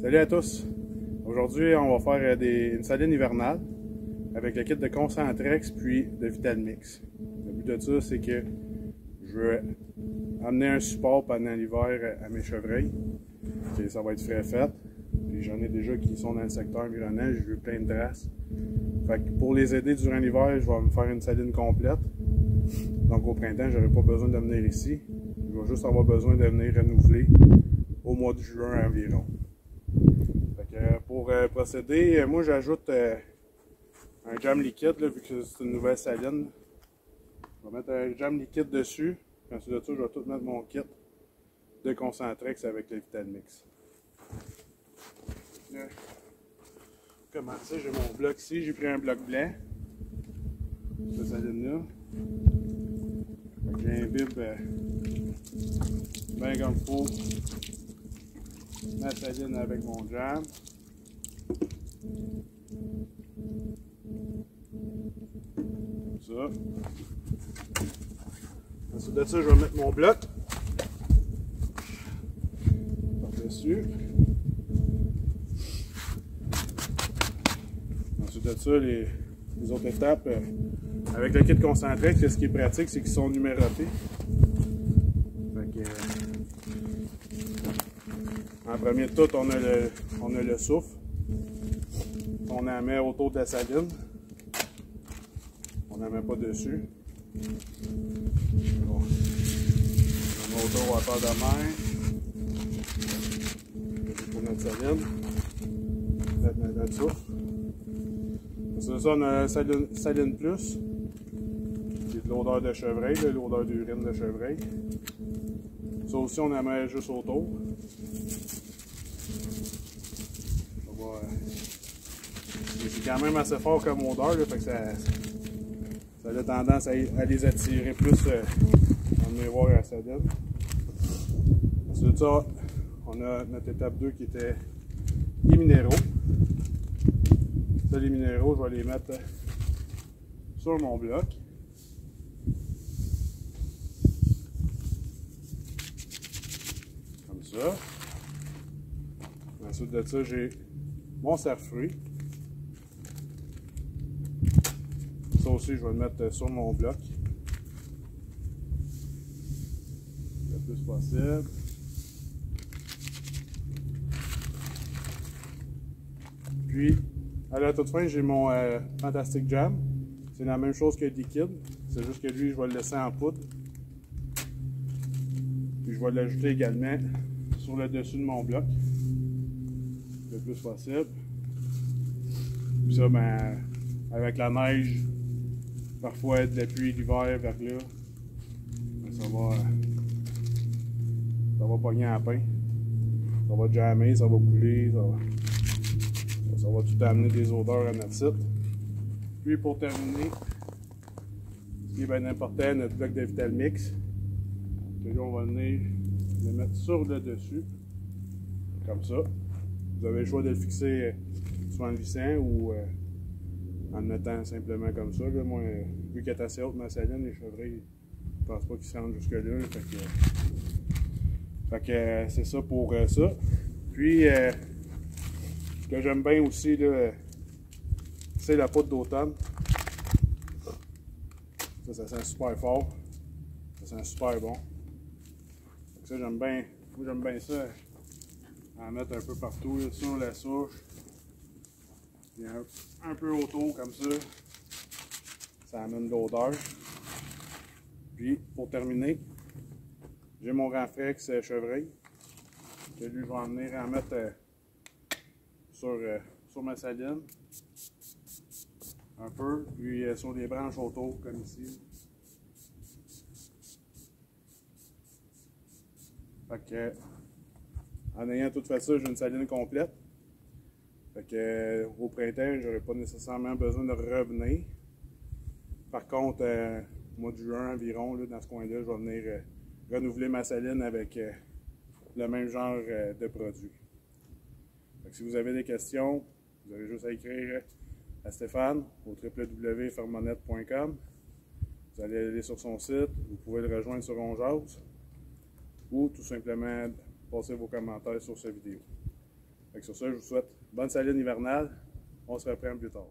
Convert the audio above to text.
Salut à tous! Aujourd'hui, on va faire euh, une saline hivernale avec le kit de Concentrex puis de Vitalmix. Le but de ça, c'est que je veux amener un support pendant l'hiver à mes chevreuils. Ça va être frais fait. J'en ai déjà qui sont dans le secteur environnant, j'ai vu plein de traces. Pour les aider durant l'hiver, je vais me faire une saline complète. Donc au printemps, j'aurai pas besoin de venir ici. Je vais juste avoir besoin de venir renouveler au mois de juin environ. Euh, pour euh, procéder, euh, moi j'ajoute un jam liquide, vu que c'est une nouvelle saline. Je vais mettre un jam liquide dessus. Ensuite de ça, je vais tout mettre mon kit de Concentrex avec le Vitalmix. Là, pour commencer, j'ai mon bloc ici? J'ai pris un bloc blanc. Cette saline-là. Bib bien comme il faut ma saline avec mon jam. Ça. Ensuite de ça, je vais mettre mon bloc par-dessus. Ensuite de ça, les, autres étapes, euh, avec le kit concentré, ce qui est pratique, c'est qu'ils sont numérotés. En premier tout, on a le, on a le souffle. On en met autour de la saline. On n'en met pas dessus. On met autour à part de mer. Pour notre saline. Notre, notre. C'est ça, on a la saline, saline plus. C'est de l'odeur de chevreuil, l'odeur d'urine de chevreuil. Ça aussi, on en met juste autour. C'est quand même assez fort comme odeur, fait que ça, ça a tendance à, les attirer plus euh, dans le miroir à donne. Ensuite ça, on a notre étape 2 qui était les minéraux. Ça, les minéraux, je vais les mettre sur mon bloc. Comme ça. Ensuite de ça, j'ai mon cerf-fruit. Ça aussi, je vais le mettre sur mon bloc. Le plus possible. Puis, à la toute fin, j'ai mon euh, Fantastic Jam. C'est la même chose que le liquide. C'est juste que lui, je vais le laisser en poudre. Puis je vais l'ajouter également sur le dessus de mon bloc le plus possible. Puis ça, ben, avec la neige, parfois de la pluie d'hiver vers là, ça va, ça va pogner en pain. Ça va jammer, ça va couler, ça va, ça va tout amener des odeurs à notre site. Puis pour terminer, ce qui est bien important, notre bloc de Vital Mix, que là on va venir le mettre sur le dessus, comme ça. Vous avez le choix de le fixer euh, soit en vissant ou euh, en mettant simplement comme ça. Moi, vu qu'elle est assez haute ma saline, les chevreuils, je pense pas qu'ils se jusque-là. Fait que, euh, c'est ça pour ça. Puis, ce que j'aime bien aussi, c'est la poudre d'automne. Ça, ça sent super fort. Ça sent super bon. ça, j'aime bien. j'aime bien ça en mettre un peu partout sur la souche. Un, peu autour comme ça. Ça amène de l'odeur. Puis pour terminer, j'ai mon Ranflex chevreuil. Que lui, je vais en venir en mettre euh, sur, euh, sur ma saline. Un peu. Puis euh, sur des branches autour, comme ici. Fait que en ayant tout fait ça, j'ai une saline complète. Fait euh, au printemps, j'aurais pas nécessairement besoin de revenir. Par contre, euh, au mois de juin environ, dans ce coin-là, je vais venir euh, renouveler ma saline avec le même genre de produit. Si vous avez des questions, vous avez juste à écrire à Stéphane au www.fermonette.com. Vous allez aller sur son site, vous pouvez le rejoindre sur Onjaz ou tout simplement Passez vos commentaires sur cette vidéo. Sur ça, je vous souhaite bonne saline hivernale. On se reprend plus tard.